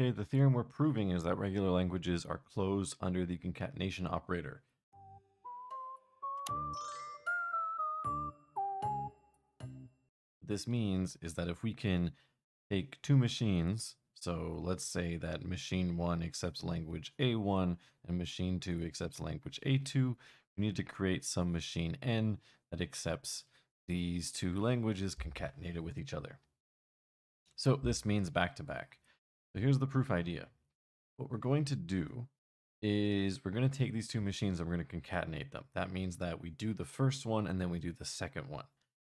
Okay, the theorem we're proving is that regular languages are closed under the concatenation operator. This means is that if we can take two machines, so let's say that machine 1 accepts language A1 and machine 2 accepts language A2, we need to create some machine N that accepts these two languages concatenated with each other. So this means back to back. So here's the proof idea. What we're going to do is we're going to take these two machines and we're going to concatenate them. That means that we do the first one and then we do the second one.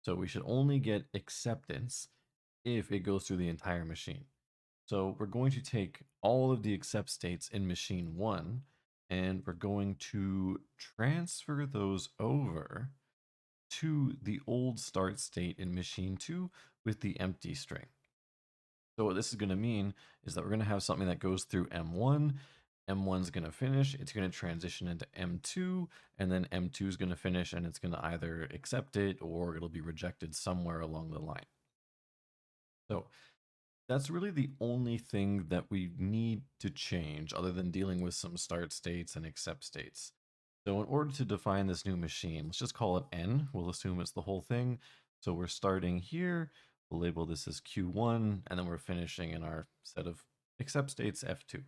So we should only get acceptance if it goes through the entire machine. So we're going to take all of the accept states in machine one and we're going to transfer those over to the old start state in machine two with the empty string. So what this is going to mean is that we're going to have something that goes through M1. M1 is going to finish. It's going to transition into M2, and then M2 is going to finish, and it's going to either accept it or it'll be rejected somewhere along the line. So that's really the only thing that we need to change other than dealing with some start states and accept states. So in order to define this new machine, let's just call it n. We'll assume it's the whole thing. So we're starting here. We'll label this as Q1, and then we're finishing in our set of accept states F2.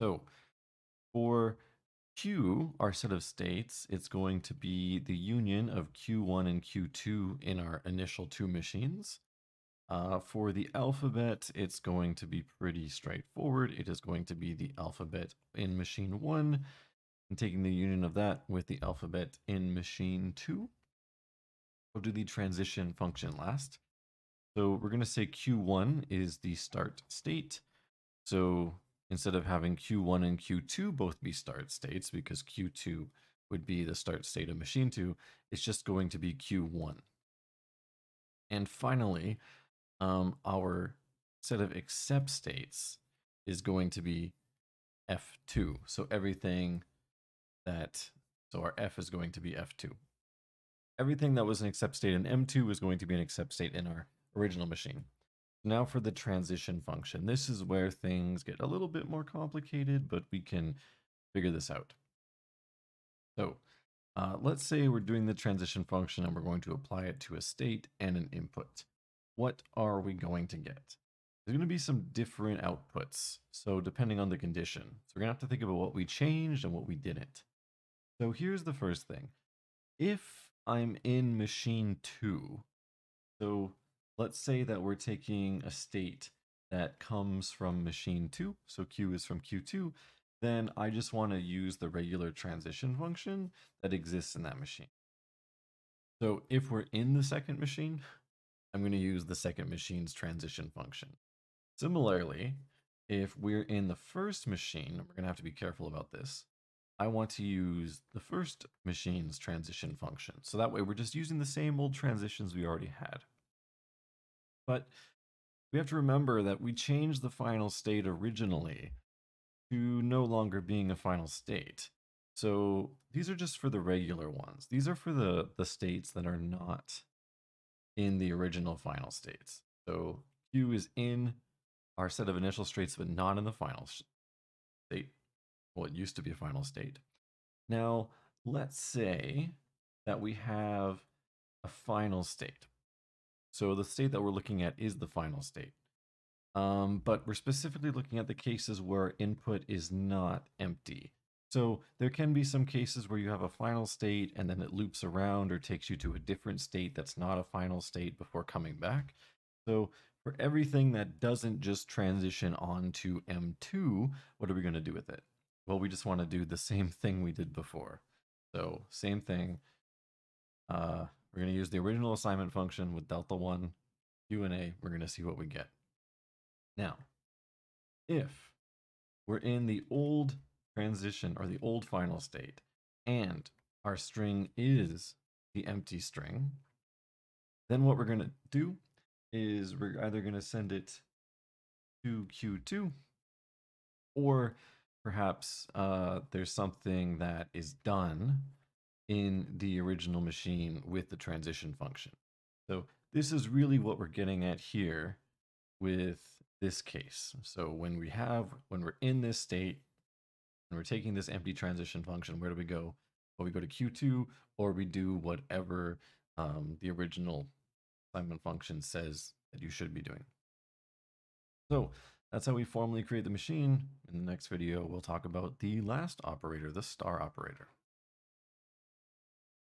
So for Q, our set of states, it's going to be the union of Q1 and Q2 in our initial two machines. Uh, for the alphabet, it's going to be pretty straightforward. It is going to be the alphabet in machine 1 and taking the union of that with the alphabet in machine 2. We'll do the transition function last. So we're going to say Q1 is the start state. So instead of having Q1 and Q2 both be start states, because Q2 would be the start state of machine 2, it's just going to be Q1. And finally, um, our set of accept states is going to be F2. So everything that, so our F is going to be F2. Everything that was an accept state in M2 is going to be an accept state in our original machine. Now for the transition function. This is where things get a little bit more complicated, but we can figure this out. So uh, let's say we're doing the transition function and we're going to apply it to a state and an input. What are we going to get? There's going to be some different outputs. So depending on the condition. So we're going to have to think about what we changed and what we didn't. So here's the first thing. If I'm in machine two, so let's say that we're taking a state that comes from machine 2, so Q is from Q2, then I just want to use the regular transition function that exists in that machine. So if we're in the second machine, I'm going to use the second machine's transition function. Similarly, if we're in the first machine, we're going to have to be careful about this. I want to use the first machine's transition function. So that way we're just using the same old transitions we already had. But we have to remember that we changed the final state originally to no longer being a final state. So these are just for the regular ones. These are for the, the states that are not in the original final states. So Q is in our set of initial states, but not in the final state. Well, it used to be a final state. Now, let's say that we have a final state. So the state that we're looking at is the final state. Um, but we're specifically looking at the cases where input is not empty. So there can be some cases where you have a final state and then it loops around or takes you to a different state that's not a final state before coming back. So for everything that doesn't just transition on to M2, what are we going to do with it? Well, we just want to do the same thing we did before. So same thing. Uh, we're going to use the original assignment function with delta 1 Q and A. We're going to see what we get. Now, if we're in the old transition or the old final state and our string is the empty string, then what we're going to do is we're either going to send it to Q2 or perhaps uh, there's something that is done in the original machine with the transition function. So this is really what we're getting at here with this case. So when we have, when we're in this state and we're taking this empty transition function, where do we go? Well, we go to Q2 or we do whatever um, the original assignment function says that you should be doing. So that's how we formally create the machine. In the next video, we'll talk about the last operator, the star operator.